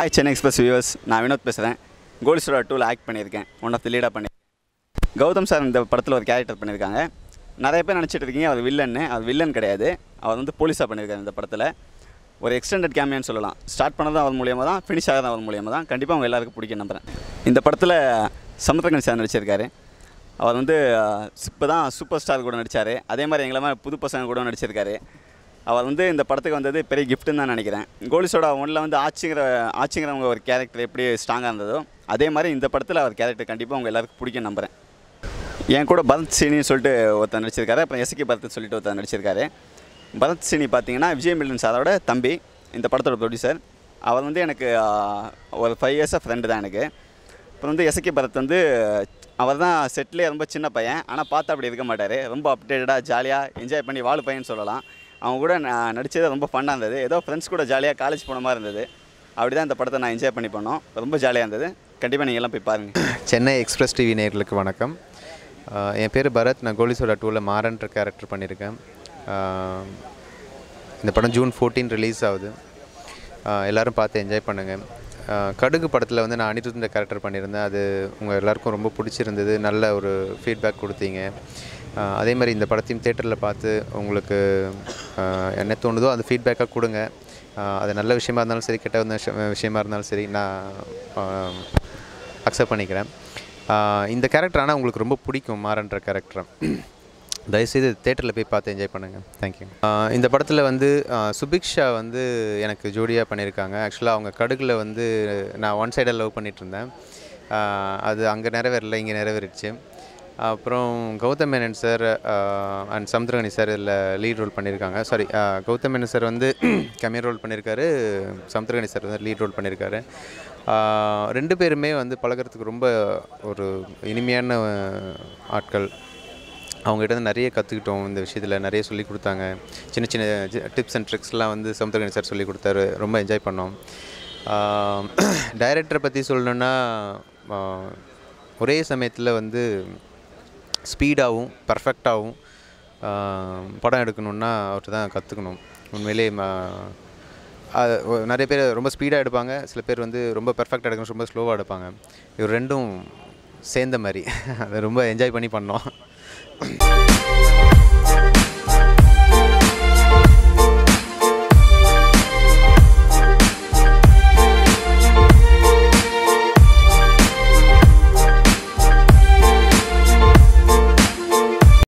Hi Chennai express viewers நான் வினோத் பேசுகிறேன் கோலிஸ்டோட டூவில் ஆக்ட் பண்ணியிருக்கேன். ஒன் ஆஃப் தி லீடாக பண்ணியிருக்கேன். கௌதம் சார் இந்த படத்தில் ஒரு கேரக்டர் பண்ணியிருக்காங்க. நிறைய பேர் நினச்சிட்டு இருக்கீங்க அவர் வில்லன்னு அவர் வில்லன் கிடையாது. அவர் வந்து போலீஸாக பண்ணியிருக்காரு இந்த படத்தில். ஒரு எக்ஸ்டெண்டட் கேமியான்னு சொல்லலாம். ஸ்டார்ட் பண்ணதும் அவர் மூலியமாக தான் ஃபினிஷ் ஆகிறது அவர் மூலியமாக தான். கண்டிப்பாக அவங்க எல்லாருக்கும் பிடிக்கும் நம்புகிறேன் இந்த படத்தில் சமுத்திரகன் சார் நடிச்சிருக்காரு. அவர் வந்து இப்போ தான் சூப்பர் ஸ்டார் கூட நடித்தார் அதே மாதிரி எங்களை மாதிரி புது பசங்க கூட நடிச்சிருக்காரு. அவர் வந்து இந்த படத்துக்கு வந்தது பெரிய கிஃப்ட்டுன்னு தான் நினைக்கிறேன். கோலிஸோட ஒன்றில் வந்து ஆட்சிங்கிற ஆட்சிங்கிறவங்க ஒரு கேரக்டர் எப்படி ஸ்ட்ராங்காக இருந்ததோ அதே மாதிரி இந்த படத்தில் அவர் கேரக்டர் கண்டிப்பாக உங்கள் எல்லாருக்கும் பிடிக்கும் நம்புகிறேன் என் கூட பரத் சீனின்னு சொல்லிட்டு ஒருத்தர் நடிச்சிருக்காரு அப்புறம் எஸ்கே பரத் சொல்லிட்டு ஒருத்தர் நடிச்சிருக்காரு. பரத் சீனி பார்த்தீங்கன்னா விஜய் மில்லன் சாரோட தம்பி இந்த படத்தோட ப்ரொடியூசர் அவர் வந்து எனக்கு ஒரு ஃபைவ் இயர்ஸாக ஃப்ரெண்டு தான் எனக்கு. அப்புறம் வந்து எஸ்கே பரத் வந்து அவர் தான் செட்டிலே ரொம்ப சின்ன பையன் ஆனால் பார்த்தா அப்படி இருக்க மாட்டார். ரொம்ப அப்டேட்டடாக ஜாலியாக என்ஜாய் பண்ணி வாழ் பையன் சொல்லலாம். அவங்க கூட நான் நடித்தது ரொம்ப ஃபன்னாக இருந்தது. ஏதோ ஃப்ரெண்ட்ஸ் கூட ஜாலியாக காலேஜ் போன மாதிரி இருந்தது. அப்படி தான் இந்த படத்தை நான் என்ஜாய் பண்ணி பண்ணோம். ரொம்ப ஜாலியாக இருந்தது. கண்டிப்பாக நீங்கள் எல்லாம் போய் பாருங்கள் சென்னை எக்ஸ்பிரஸ் டிவி நேர்களுக்கு வணக்கம். என் பேர் பரத். நான் கோலிசோடா டூவில் மாறன்ற கேரக்டர் பண்ணியிருக்கேன். இந்த படம் ஜூன் 14 ரிலீஸ் ஆகுது. எல்லோரும் பார்த்து என்ஜாய் பண்ணுங்கள் கடுகு படத்தில் வந்து நான் அனிருத் கேரக்டர் பண்ணியிருந்தேன். அது உங்கள் எல்லாருக்கும் ரொம்ப பிடிச்சிருந்தது. நல்ல ஒரு ஃபீட்பேக் கொடுத்தீங்க. அதே மாதிரி இந்த படத்தையும் தேட்டரில் பார்த்து உங்களுக்கு என்ன தோணுதோ அந்த ஃபீட்பேக்காக கொடுங்க. அது நல்ல விஷயமா இருந்தாலும் சரி கெட்ட விஷயமா இருந்தாலும் சரி நான் அக்செப்ட் பண்ணிக்கிறேன். இந்த கேரக்டர் ஆனால் உங்களுக்கு ரொம்ப பிடிக்கும் மாறன்ற கேரக்டரை தயவுசெய்து தேட்டரில் போய் பார்த்து என்ஜாய் பண்ணுங்கள் தேங்க்யூ இந்த படத்தில் வந்து சுபிக்ஷா வந்து எனக்கு ஜோடியாக பண்ணியிருக்காங்க. ஆக்சுவலாக அவங்க கடுகில் வந்து நான் ஒன் சைடாக லவ் பண்ணிகிட்டு இருந்தேன். அது அங்கே நிறைவேறல இங்கே நிறைவேறிடுச்சு. அப்புறம் Gautham Menon sir and Samuthirakani sir இதில் லீட் ரோல் பண்ணியிருக்காங்க. சாரி கௌதம் மேனன் சார் வந்து கம்மியர் ரோல் பண்ணியிருக்காரு. சமுத்திரகணி சார் வந்து லீட் ரோல் பண்ணியிருக்காரு. ரெண்டு பேருமே வந்து பழகுறதுக்கு ரொம்ப ஒரு இனிமையான ஆட்கள். அவங்ககிட்ட இருந்து நிறைய கற்றுக்கிட்டோம் இந்த விஷயத்தில். நிறைய சொல்லி கொடுத்தாங்க. சின்ன சின்ன டிப்ஸ் அண்ட் ட்ரிக்ஸ்லாம் வந்து சமுத்திரகணி சார் சொல்லி கொடுத்தாரு. ரொம்ப என்ஜாய் பண்ணோம். டைரக்டரை பற்றி சொல்லணுன்னா ஒரே சமயத்தில் வந்து ஸ்பீடாகவும் பர்ஃபெக்டாகவும் படம் எடுக்கணுன்னா அவர்கிட்ட தான் கற்றுக்கணும் உண்மையிலே அது நிறைய பேர் ரொம்ப ஸ்பீடாக எடுப்பாங்க. சில பேர் வந்து ரொம்ப பர்ஃபெக்டாக எடுக்கணும் ரொம்ப ஸ்லோவாக எடுப்பாங்க. இவர் ரெண்டும் சேர்ந்த மாதிரி. அதை ரொம்ப என்ஜாய் பண்ணி பண்ணோம்.